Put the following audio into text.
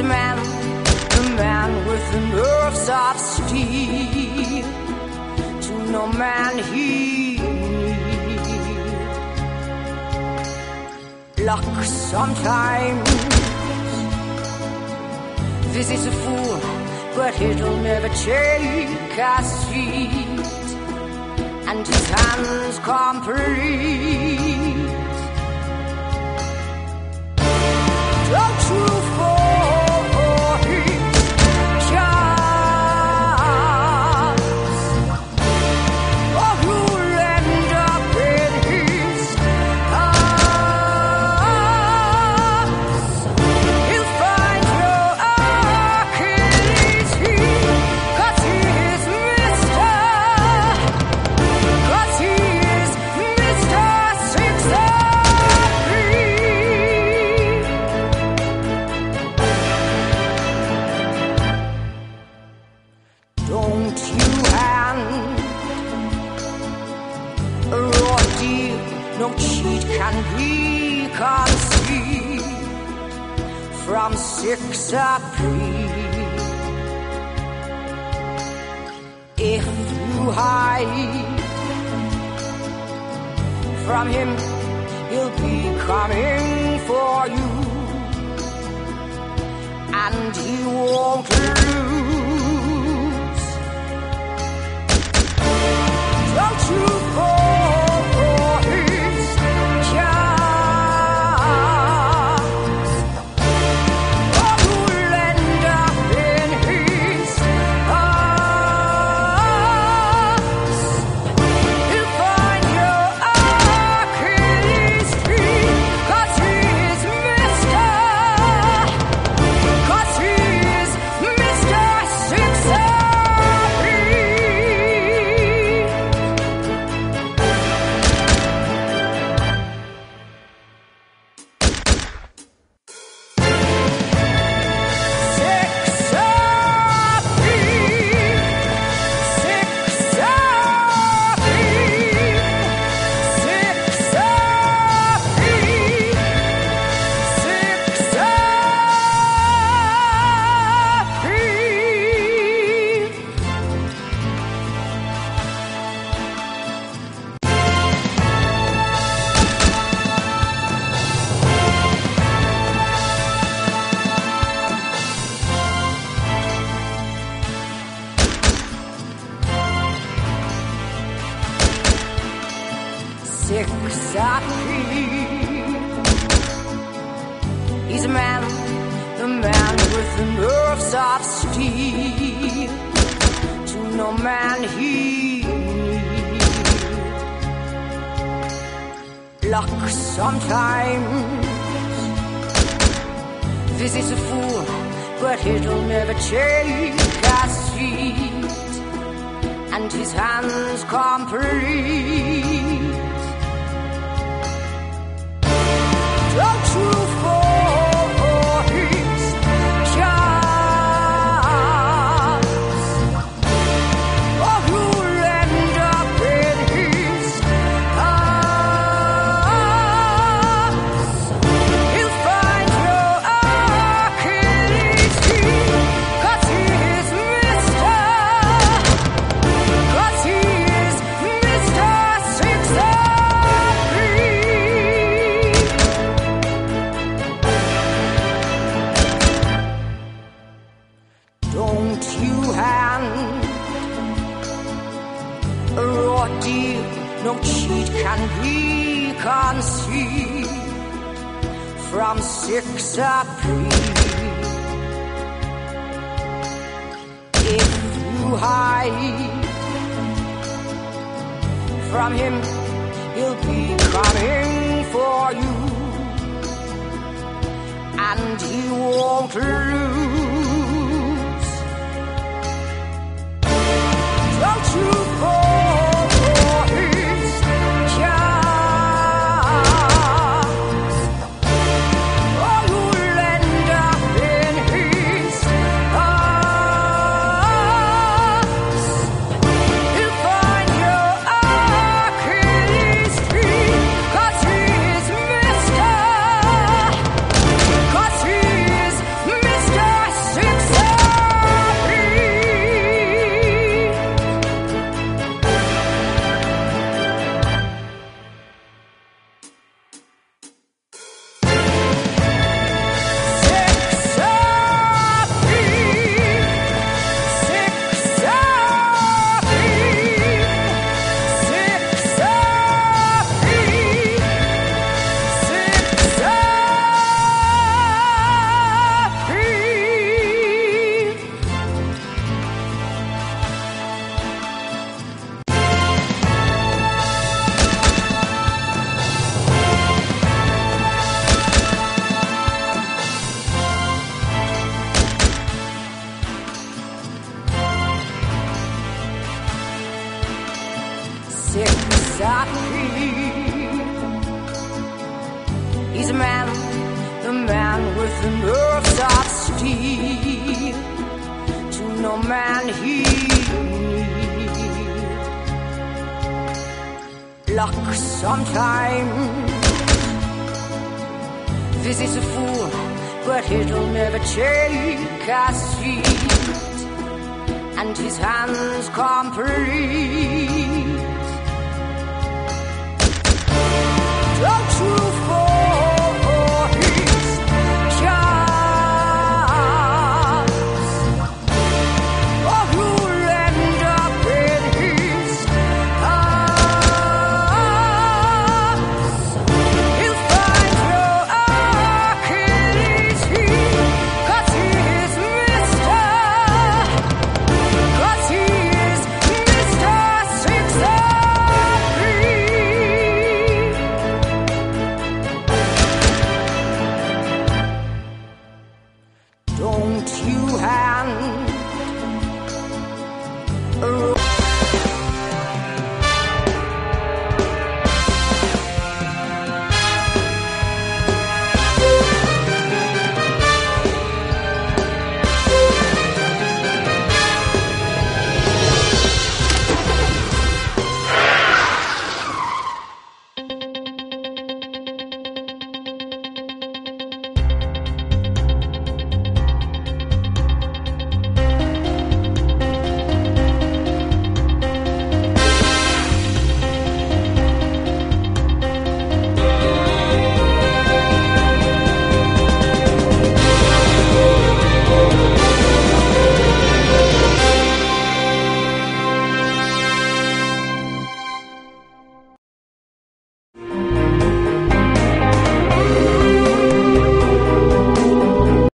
a man, a man with the nerves of steel. To no man he luck sometimes visits a fool, but it'll never take a seat. And his hands complete. Don't you cheat can be concealed from Six Appeal. If you hide from him, he'll be coming for you, and he won't lose. He's a man, the man with the nerves of steel. To no man he luck sometimes visits a fool, but it'll never take a seat. And his hands complete. Cheat can concealed from Six Appeal. If you hide from him, he'll be coming for you, and he won't lose. exactly He's a man, the man with the nerves of steel. To no man he need. Luck sometimes visits a fool, but it'll never take a seat. And his hands complete.